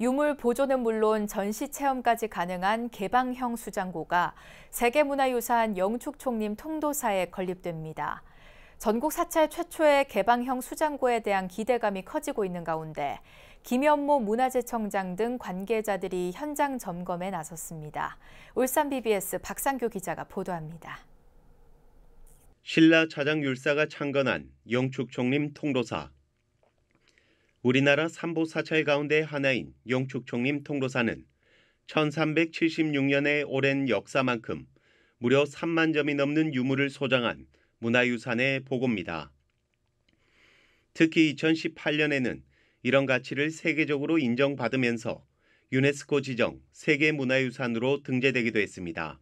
유물 보존은 물론 전시 체험까지 가능한 개방형 수장고가 세계문화유산 영축총림 통도사에 건립됩니다. 전국 사찰 최초의 개방형 수장고에 대한 기대감이 커지고 있는 가운데 김현모 문화재청장 등 관계자들이 현장 점검에 나섰습니다. 울산 BBS 박상규 기자가 보도합니다. 신라 자장율사가 창건한 영축총림 통도사 우리나라 삼보 사찰 가운데 하나인 영축총림 통도사는 1376년의 오랜 역사만큼 무려 3만 점이 넘는 유물을 소장한 문화유산의 보고입니다. 특히 2018년에는 이런 가치를 세계적으로 인정받으면서 유네스코 지정 세계문화유산으로 등재되기도 했습니다.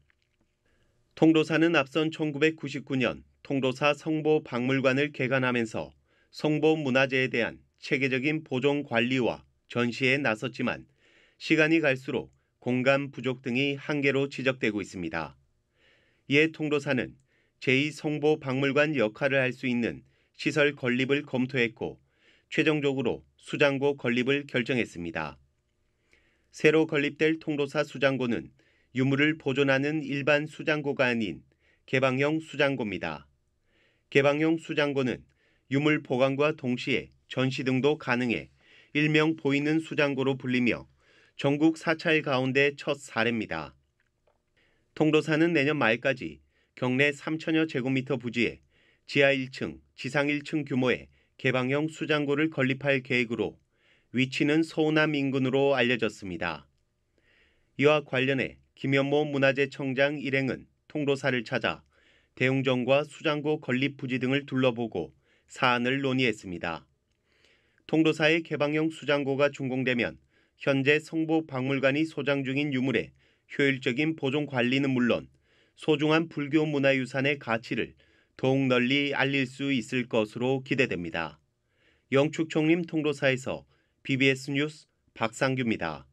통도사는 앞선 1999년 통도사 성보 박물관을 개관하면서 성보 문화재에 대한 체계적인 보존 관리와 전시에 나섰지만 시간이 갈수록 공간 부족 등이 한계로 지적되고 있습니다. 이에 통도사는 제2성보 박물관 역할을 할 수 있는 시설 건립을 검토했고 최종적으로 수장고 건립을 결정했습니다. 새로 건립될 통도사 수장고는 유물을 보존하는 일반 수장고가 아닌 개방형 수장고입니다. 개방형 수장고는 유물 보관과 동시에 전시 등도 가능해 일명 보이는 수장고로 불리며 전국 사찰 가운데 첫 사례입니다. 통도사는 내년 말까지 경내 3천여 제곱미터 부지에 지하 1층, 지상 1층 규모의 개방형 수장고를 건립할 계획으로 위치는 서우남 인근으로 알려졌습니다. 이와 관련해 김현모 문화재청장 일행은 통도사를 찾아 대웅정과 수장고 건립 부지 등을 둘러보고 사안을 논의했습니다. 통도사의 개방형 수장고가 준공되면 현재 성보 박물관이 소장 중인 유물의 효율적인 보존 관리는 물론 소중한 불교 문화유산의 가치를 더욱 널리 알릴 수 있을 것으로 기대됩니다. 영축총림 통도사에서 BBS 뉴스 박상규입니다.